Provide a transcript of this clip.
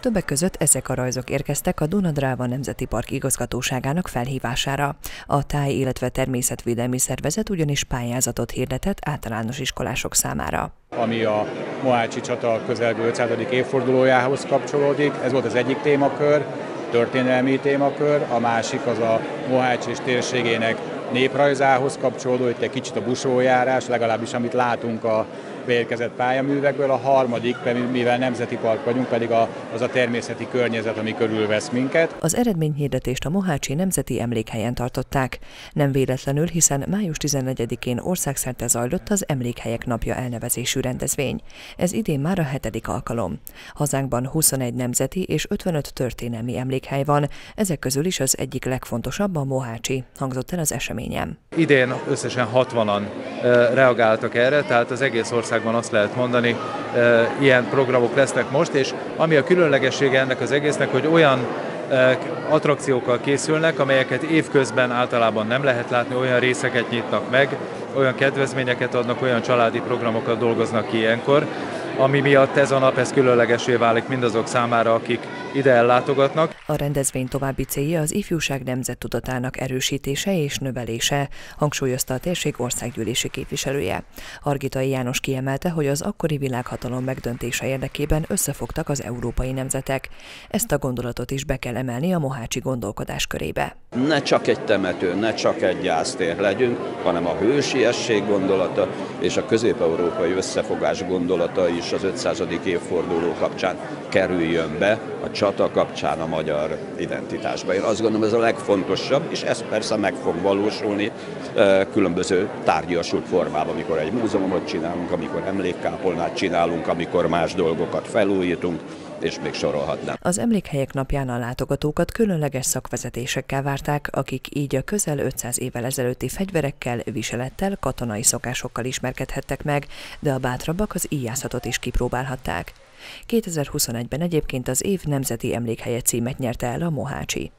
Többek között ezek a rajzok érkeztek a Dunadráva Nemzeti Park igazgatóságának felhívására. A Táj, illetve Természetvédelmi Szervezet ugyanis pályázatot hirdetett általános iskolások számára. Ami a Mohácsi csata közelgő 500. évfordulójához kapcsolódik, ez volt az egyik témakör, történelmi témakör, a másik az a Mohács és térségének néprajzához kapcsolódó, itt egy kicsit a busójárás, legalábbis amit látunk a beérkezett pályaművekből, a harmadik, mivel nemzeti park vagyunk, pedig a, az a természeti környezet, ami körülvesz minket. Az eredményhirdetést a Mohácsi Nemzeti Emlékhelyen tartották. Nem véletlenül, hiszen május 14-én országszerte zajlott az Emlékhelyek Napja elnevezésű rendezvény. Ez idén már a hetedik alkalom. Hazánkban 21 nemzeti és 55 történelmi emlékhely van, ezek közül is az egyik legfontosabb a Mohácsi, hangzott el az eseményem. Idén összesen 60-an reagáltak erre, tehát az egész ország Magyarországban azt lehet mondani, ilyen programok lesznek most, és ami a különlegessége ennek az egésznek, hogy olyan attrakciókkal készülnek, amelyeket évközben általában nem lehet látni, olyan részeket nyitnak meg, olyan kedvezményeket adnak, olyan családi programokat dolgoznak ki ilyenkor, ami miatt ez a nap ez különlegesé válik mindazok számára, akik ide ellátogatnak. A rendezvény további célja az ifjúság nemzettudatának erősítése és növelése, hangsúlyozta a térség országgyűlési képviselője. Argitai János kiemelte, hogy az akkori világhatalom megdöntése érdekében összefogtak az európai nemzetek. Ezt a gondolatot is be kell emelni a mohácsi gondolkodás körébe. Ne csak egy temető, ne csak egy gyásztér legyünk, hanem a hősiesség gondolata és a közép-európai összefogás gondolata is az 500. évforduló kapcsán kerüljön be a csata kapcsán a magyar identitásba. Én azt gondolom, ez a legfontosabb, és ez persze meg fog valósulni különböző tárgyasult formában, amikor egy múzeumot csinálunk, amikor emlékkápolnát csinálunk, amikor más dolgokat felújítunk, és még sorolhatnám. Az emlékhelyek napján a látogatókat különleges szakvezetésekkel várták, akik így a közel 500 évvel ezelőtti fegyverekkel, viselettel, katonai szokásokkal ismerkedhettek meg, de a bátrabbak az íjászatot is kipróbálhatták. 2021-ben egyébként az év nemzeti emlékhelye címet nyerte el a Mohácsi.